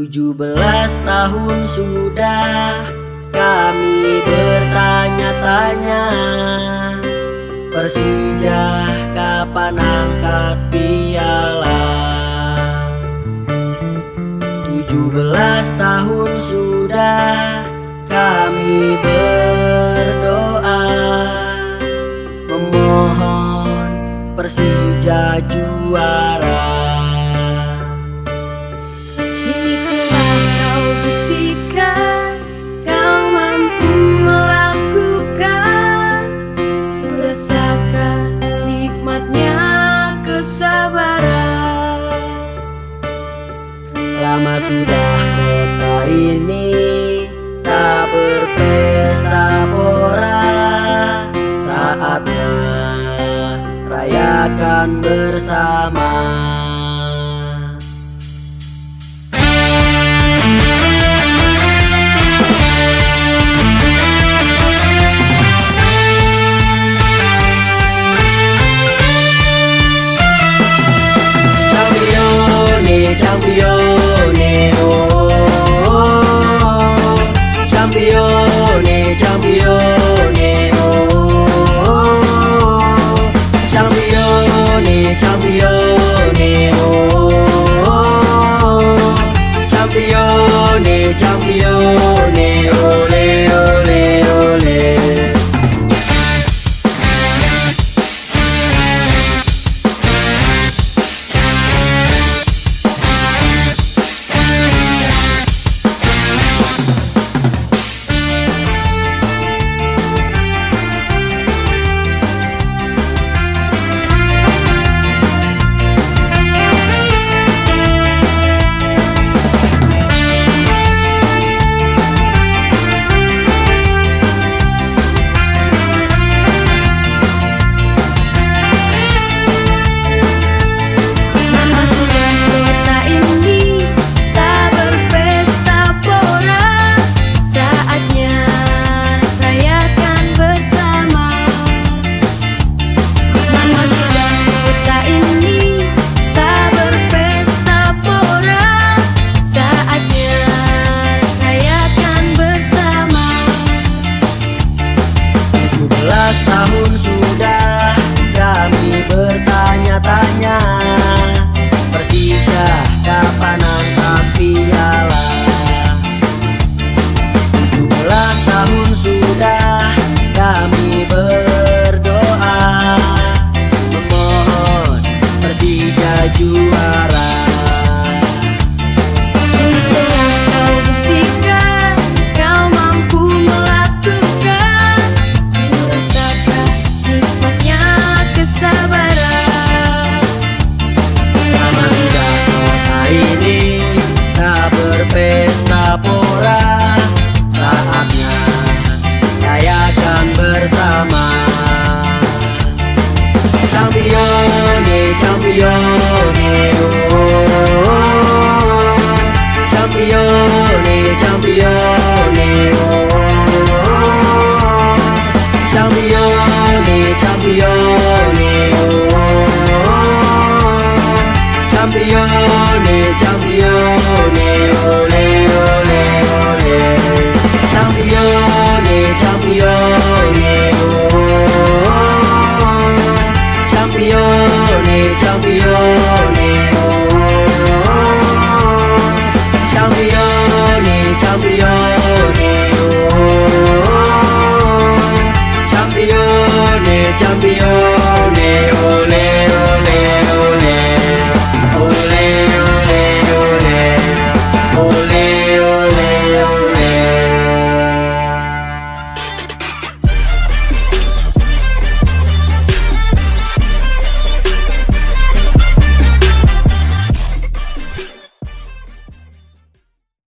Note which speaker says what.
Speaker 1: Tujuh belas tahun sudah kami bertanya-tanya Persija kapan angkat piala? Tujuh belas tahun sudah kami berdoa Memohon Persija juara Lama sudah kota ini tak berpesta pora. Saatnya rayakan bersama. Campione, 加油！Champion, champion, champion, ole, ole, ole. Champion, champion, oh, champion, champion.